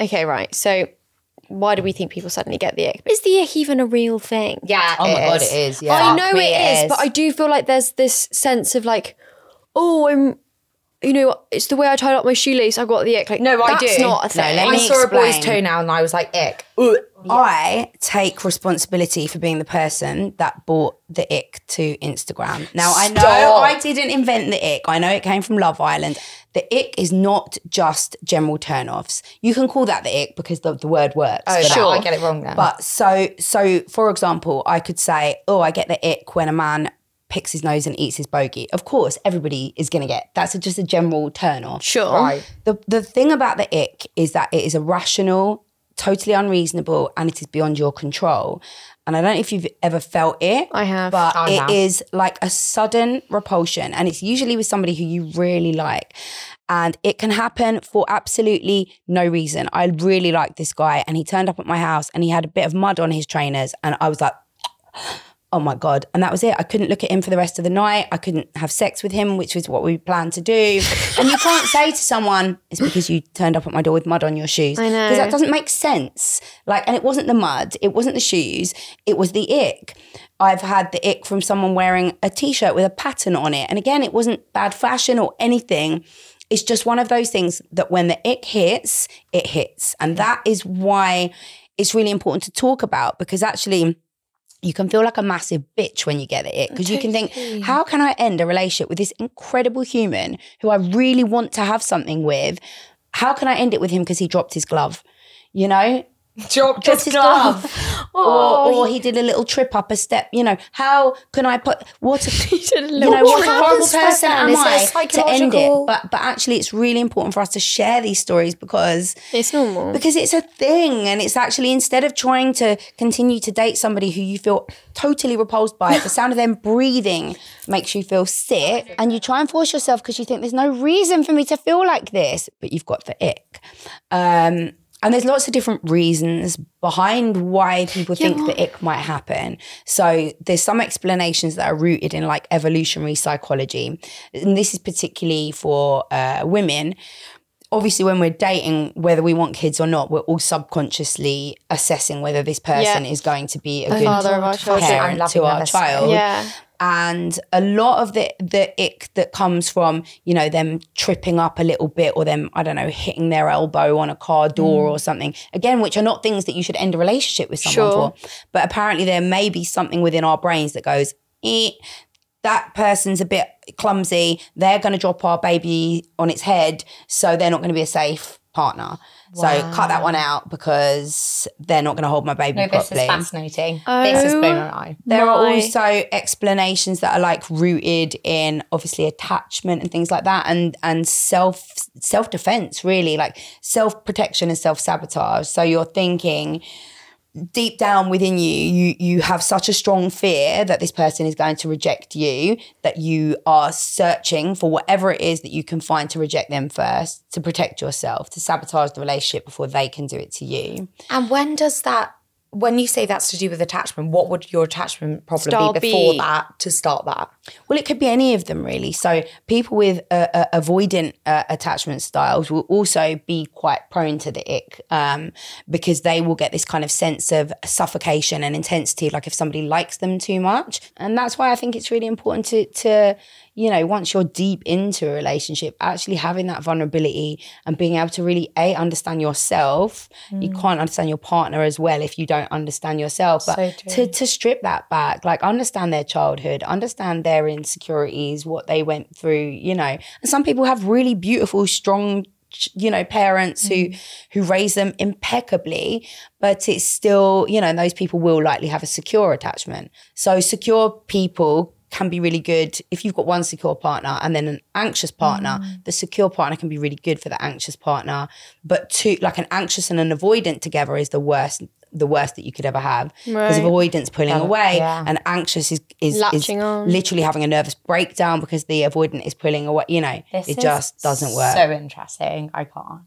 okay, right. So why do we think people suddenly get the ick? Is the ick even a real thing? Yeah. Oh my god, it is. Yeah. I know Fuck me, it it is, is. but I do feel like there's this sense of like, oh, I'm, you know, it's the way I tied up my shoelace. I got the ick. Like, No, I that's do. not a No, thing. let I me saw a boy's explain. toenail and I was like, ick. I take responsibility for being the person that brought the ick to Instagram. Now I know I didn't invent the ick. I know it came from Love Island. The ick is not just general turn-offs. You can call that the ick because the, the word works. Oh, for that. sure. I get it wrong then. But so so for example, I could say, "Oh, I get the ick when a man picks his nose and eats his bogey." Of course, everybody is going to get. That's a, just a general turn off. Sure. Right. The the thing about the ick is that it is irrational, totally unreasonable, and it is beyond your control. And I don't know if you've ever felt it. I have. But I it have. is like a sudden repulsion, and it's usually with somebody who you really like. And it can happen for absolutely no reason. I really like this guy, and he turned up at my house and he had a bit of mud on his trainers, and I was like, oh my God. And that was it. I couldn't look at him for the rest of the night. I couldn't have sex with him, which was what we planned to do. and you can't say to someone, it's because you turned up at my door with mud on your shoes. I know. Because that doesn't make sense. Like, and it wasn't the mud, it wasn't the shoes, it was the ick. I've had the ick from someone wearing a t shirt with a pattern on it. And again, it wasn't bad fashion or anything. It's just one of those things that when the ick hits, it hits. And that is why it's really important to talk about because actually, you can feel like a massive bitch when you get it because you can think, how can I end a relationship with this incredible human who I really want to have something with? How can I end it with him because he dropped his glove? You know, Drop dropped his glove, or, or he did a little trip up a step. You know, how can I put what? A, you know, what a horrible person am I to end it? But but actually, it's really important for us to share these stories because It's normal. because it's a thing and it's actually instead of trying to continue to date somebody who you feel totally repulsed by the sound of them breathing makes you feel sick and you try and force yourself because you think there's no reason for me to feel like this but you've got the ick um, and there's lots of different reasons behind why people think the ick might happen. So there's some explanations that are rooted in like evolutionary psychology. And this is particularly for uh, women obviously when we're dating whether we want kids or not we're all subconsciously assessing whether this person Yeah. is going to be a The good father of our parent to our that child Yeah. And a lot of the the ick that comes from you know them tripping up a little bit or them i don't know hitting their elbow on a car door Mm. or something again which are not things that you should end a relationship with someone Sure. for but apparently there may be something within our brains that goes eh, that person's a bit clumsy they're going to drop our baby on its head so they're not going to be a safe partner. So cut that one out because they're not going to hold my baby No, this is fascinating. this has blown my mind. there are also explanations that are like rooted in obviously attachment and things like that and and self self defense really like self protection and self sabotage so you're thinking deep down within you you you have such a strong fear that this person is going to reject you that you are searching for whatever it is that you can find to reject them first to protect yourself to sabotage the relationship before they can do it to you And when does that, when you say that's to do with attachment, what would your attachment problem Style be before be- that to start that? Well, it could be any of them really. So people with uh, uh, avoidant uh, attachment styles will also be quite prone to the ick um, because they will get this kind of sense of suffocation and intensity, like if somebody likes them too much. And that's why I think it's really important to, to you know, once you're deep into a relationship, actually having that vulnerability and being able to really a understand yourself. You can't understand your partner as well if you don't understand yourself. But So to to strip that back, like understand their childhood, understand their insecurities, what they went through, you know. And some people have really beautiful, strong you know parents who mm. who raise them impeccably but it's still you know those people will likely have a secure attachment. So secure people can be really good if you've got one secure partner and then an anxious partner. Mm. The secure partner can be really good for the anxious partner but two like an anxious and an avoidant together is the worst the worst that you could ever have because Right. avoidance pulling away yeah. and anxious is is, is on. literally having a nervous breakdown because the avoidant is pulling away you know This it is just doesn't work So interesting. I can't.